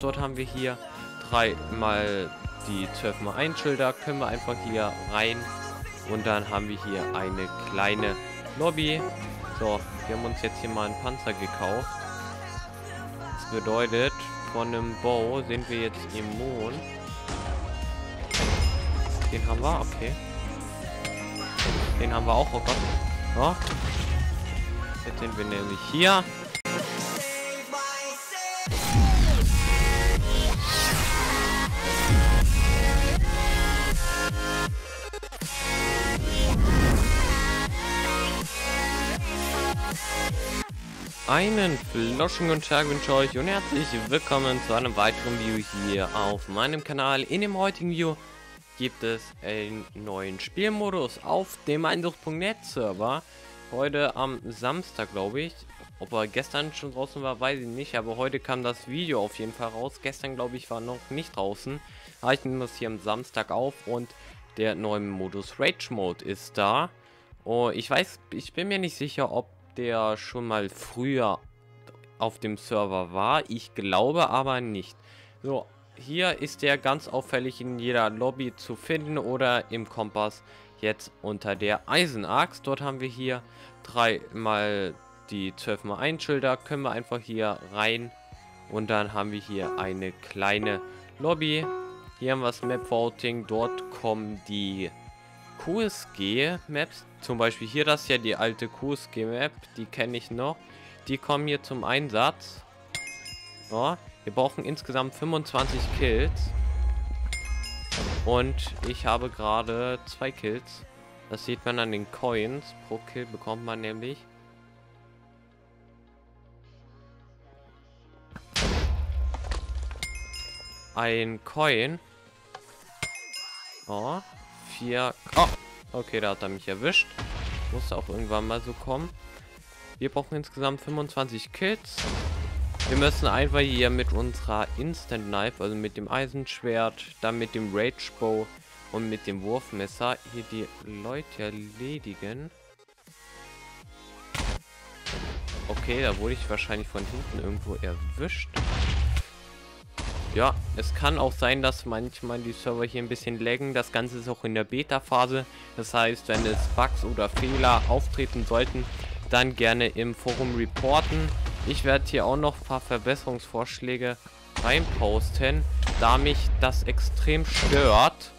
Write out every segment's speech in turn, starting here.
Dort haben wir hier dreimal die 12 mal 1 Schilder. Können wir einfach hier rein. Und dann haben wir hier eine kleine Lobby. So, wir haben uns jetzt hier mal einen Panzer gekauft. Das bedeutet, von einem Bow sind wir jetzt immun. Den haben wir, okay. Den haben wir auch, oh Gott. So. Jetzt sind wir nämlich hier. Einen floschen guten Tag wünsche euch und herzlich willkommen zu einem weiteren Video hier auf meinem Kanal. In dem heutigen Video gibt es einen neuen Spielmodus auf dem Einsuch.net Server. Heute am Samstag, glaube ich. Ob er gestern schon draußen war, weiß ich nicht. Aber heute kam das Video auf jeden Fall raus. Gestern, glaube ich, war noch nicht draußen. Aber ich nehme das hier am Samstag auf und der neue Modus Rage Mode ist da. Oh, ich weiß, ich bin mir nicht sicher, ob der schon mal früher auf dem Server war. Ich glaube aber nicht. So, hier ist der ganz auffällig in jeder Lobby zu finden oder im Kompass jetzt unter der Eisenaxt. Dort haben wir hier dreimal die 12 mal 1 Schilder. Können wir einfach hier rein und dann haben wir hier eine kleine Lobby. Hier haben wir das Map Voting. Dort kommen die QSG-Maps, zum Beispiel hier das ja die alte QSG-Map, die kenne ich noch. Die kommen hier zum Einsatz. So, wir brauchen insgesamt 25 Kills. Und ich habe gerade zwei Kills. Das sieht man an den Coins. Pro Kill bekommt man nämlich. Ein Coin. Oh, vier... Oh, okay, da hat er mich erwischt. Muss auch irgendwann mal so kommen. Wir brauchen insgesamt 25 Kills. Wir müssen einfach hier mit unserer Instant Knife, also mit dem Eisenschwert, dann mit dem Rage Bow und mit dem Wurfmesser hier die Leute erledigen. Okay, da wurde ich wahrscheinlich von hinten irgendwo erwischt. Ja, es kann auch sein, dass manchmal die Server hier ein bisschen laggen. Das Ganze ist auch in der Beta-Phase. Das heißt, wenn es Bugs oder Fehler auftreten sollten, dann gerne im Forum reporten. Ich werde hier auch noch ein paar Verbesserungsvorschläge reinposten, da mich das extrem stört,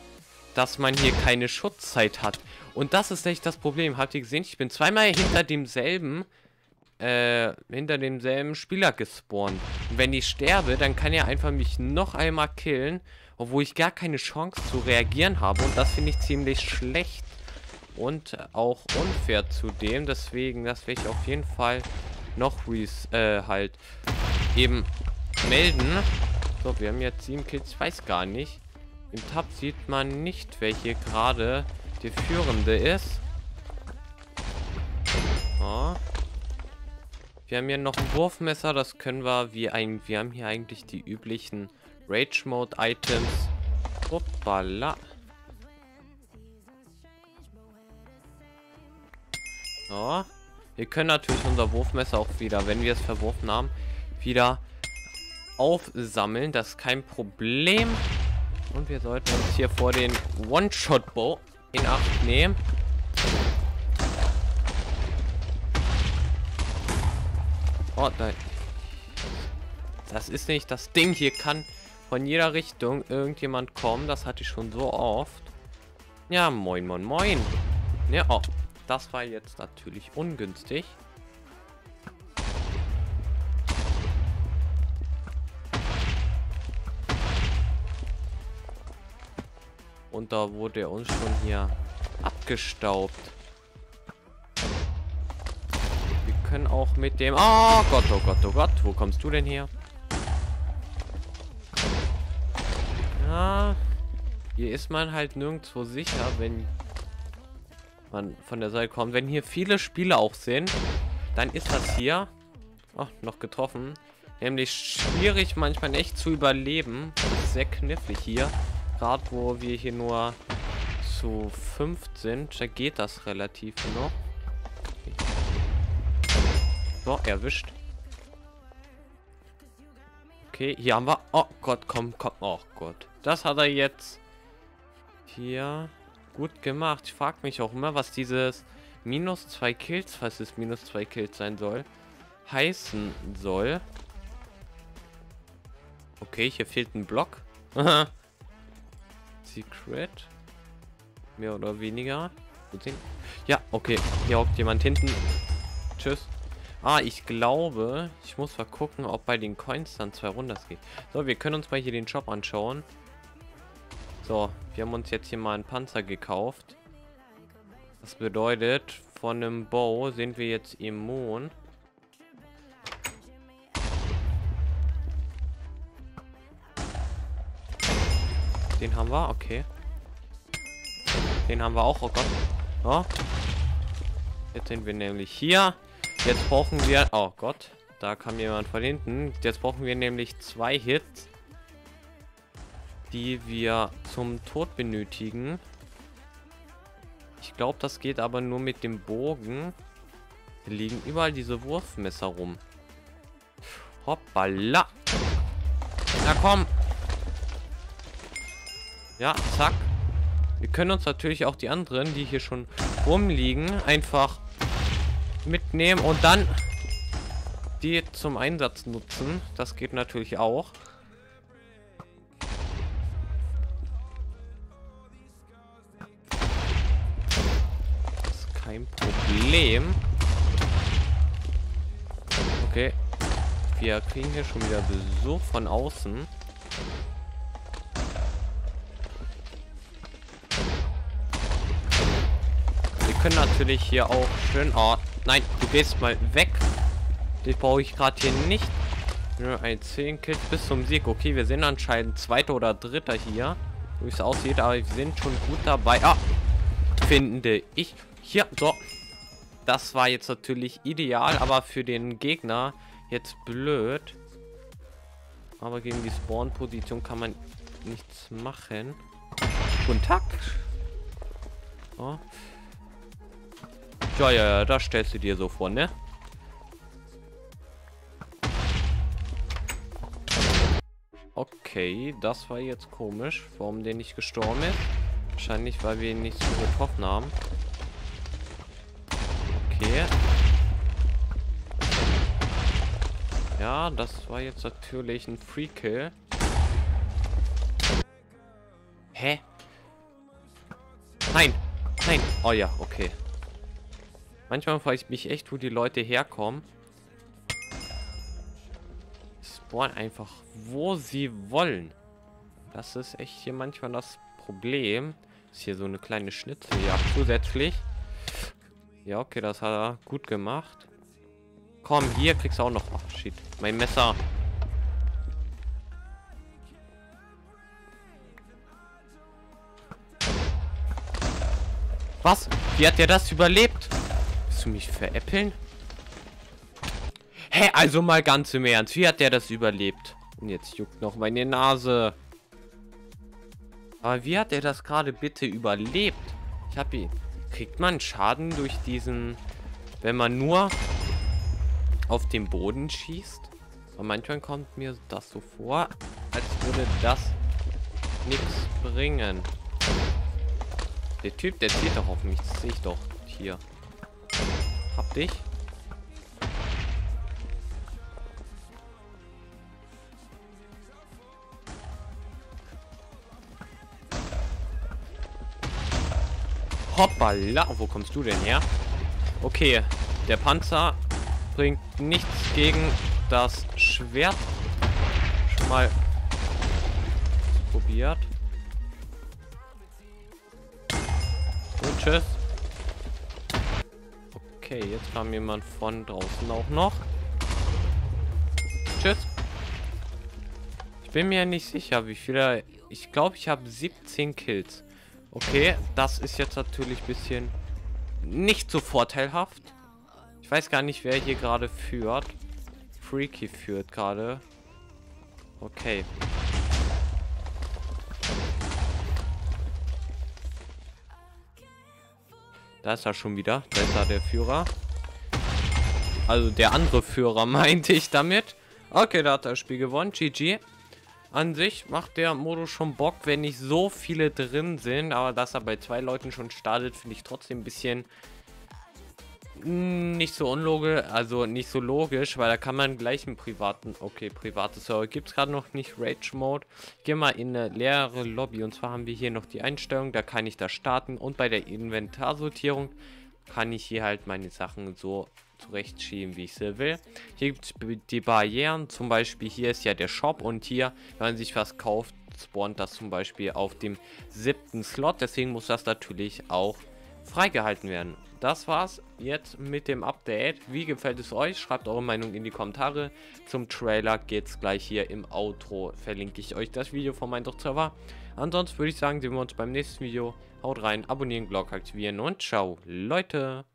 dass man hier keine Schutzzeit hat. Und das ist echt das Problem. Habt ihr gesehen? Ich bin zweimal hinter demselben äh, hinter demselben Spieler gespawnt. Und wenn ich sterbe, dann kann er einfach mich noch einmal killen, obwohl ich gar keine Chance zu reagieren habe. Und das finde ich ziemlich schlecht und auch unfair zudem. Deswegen, das werde ich auf jeden Fall noch äh, halt eben melden. So, wir haben jetzt sieben Kills, ich weiß gar nicht. Im Tab sieht man nicht, hier gerade der Führende ist. Oh. Wir haben hier noch ein Wurfmesser, das können wir wie ein... Wir haben hier eigentlich die üblichen Rage-Mode-Items. Hoppala. So. Wir können natürlich unser Wurfmesser auch wieder, wenn wir es verworfen haben, wieder aufsammeln. Das ist kein Problem. Und wir sollten uns hier vor den One-Shot-Bow in Acht nehmen. Oh, nein. Das ist nicht das Ding. Hier kann von jeder Richtung irgendjemand kommen. Das hatte ich schon so oft. Ja, moin, moin, moin. Ja, oh. Das war jetzt natürlich ungünstig. Und da wurde er uns schon hier abgestaubt können auch mit dem... Oh Gott, oh Gott, oh Gott. Wo kommst du denn her? Ja, hier ist man halt nirgendwo sicher, wenn man von der Seite kommt. Wenn hier viele Spieler auch sind, dann ist das hier... Oh, noch getroffen. Nämlich schwierig manchmal echt zu überleben. sehr knifflig hier. Gerade wo wir hier nur zu fünf sind, da geht das relativ noch. So, erwischt. Okay, hier haben wir... Oh Gott, komm, komm. Oh Gott. Das hat er jetzt hier gut gemacht. Ich frage mich auch immer, was dieses minus zwei Kills, falls es minus zwei Kills sein soll, heißen soll. Okay, hier fehlt ein Block. Secret. Mehr oder weniger. Ja, okay. Hier hockt jemand hinten. Tschüss. Ah, ich glaube, ich muss mal gucken, ob bei den Coins dann zwei Rundas geht. So, wir können uns mal hier den Shop anschauen. So, wir haben uns jetzt hier mal einen Panzer gekauft. Das bedeutet, von einem Bow sind wir jetzt immun. Den haben wir, okay. Den haben wir auch, oh Gott. Oh. Jetzt sind wir nämlich hier. Jetzt brauchen wir... Oh Gott, da kam jemand von hinten. Jetzt brauchen wir nämlich zwei Hits, die wir zum Tod benötigen. Ich glaube, das geht aber nur mit dem Bogen. Hier liegen überall diese Wurfmesser rum. Hoppala. Na komm. Ja, zack. Wir können uns natürlich auch die anderen, die hier schon rumliegen, einfach mitnehmen und dann die zum Einsatz nutzen. Das geht natürlich auch. Kein Problem. Okay. Wir kriegen hier schon wieder Besuch von außen. Wir können natürlich hier auch schön... Oh, Nein, du gehst mal weg. Den brauche ich gerade hier nicht. Nur ein 10 Kills bis zum Sieg. Okay, wir sind anscheinend zweiter oder dritter hier. Wie es aussieht, aber wir sind schon gut dabei. Ah, finde ich. Hier, so. Das war jetzt natürlich ideal, aber für den Gegner jetzt blöd. Aber gegen die Spawn-Position kann man nichts machen. Kontakt. So. Ja, ja, ja, das stellst du dir so vor, ne? Okay, das war jetzt komisch, warum der nicht gestorben ist. Wahrscheinlich, weil wir ihn nicht so getroffen haben. Okay. Ja, das war jetzt natürlich ein Free Kill. Hä? Nein! Nein! Oh ja, okay. Manchmal frage ich mich echt, wo die Leute herkommen. Spawnen einfach, wo sie wollen. Das ist echt hier manchmal das Problem. Ist hier so eine kleine Schnitzeljagd zusätzlich. Ja, okay, das hat er gut gemacht. Komm, hier kriegst du auch noch... Ach, shit. Mein Messer. Was? Wie hat der das überlebt? Willst du mich veräppeln? Hä, also mal ganz im Ernst. Wie hat der das überlebt? Und jetzt juckt noch meine Nase. Aber wie hat er das gerade bitte überlebt? Ich habe ihn. Kriegt man Schaden durch diesen... Wenn man nur auf den Boden schießt? Aber manchmal kommt mir das so vor, als würde das nichts bringen. Der Typ, der zieht doch auf mich. Das sehe ich doch hier. Dich. Hoppala. Wo kommst du denn her? Okay. Der Panzer bringt nichts gegen das Schwert. Schon mal probiert. Und tschüss. Okay, jetzt kam jemand von draußen auch noch. Tschüss. Ich bin mir nicht sicher, wie viele... Ich glaube, ich habe 17 Kills. Okay, das ist jetzt natürlich ein bisschen nicht so vorteilhaft. Ich weiß gar nicht, wer hier gerade führt. Freaky führt gerade. Okay. Da ist er schon wieder. Da ist er der Führer. Also der andere Führer meinte ich damit. Okay, da hat das Spiel gewonnen. GG. An sich macht der Modus schon Bock, wenn nicht so viele drin sind. Aber dass er bei zwei Leuten schon startet, finde ich trotzdem ein bisschen nicht so unlogisch, also nicht so logisch, weil da kann man gleich einen privaten, okay, private Server gibt es gerade noch nicht, Rage Mode. Gehen wir in eine leere Lobby und zwar haben wir hier noch die Einstellung, da kann ich da starten und bei der Inventarsortierung kann ich hier halt meine Sachen so zurechtschieben, wie ich sie will. Hier gibt es die Barrieren, zum Beispiel hier ist ja der Shop und hier, wenn man sich was kauft, spawnt das zum Beispiel auf dem siebten Slot, deswegen muss das natürlich auch freigehalten werden das war's jetzt mit dem Update. Wie gefällt es euch? Schreibt eure Meinung in die Kommentare. Zum Trailer geht's gleich hier im Outro. Verlinke ich euch das Video von meinem Server. Ansonsten würde ich sagen, sehen wir uns beim nächsten Video. Haut rein, abonnieren, Glocke aktivieren und ciao, Leute.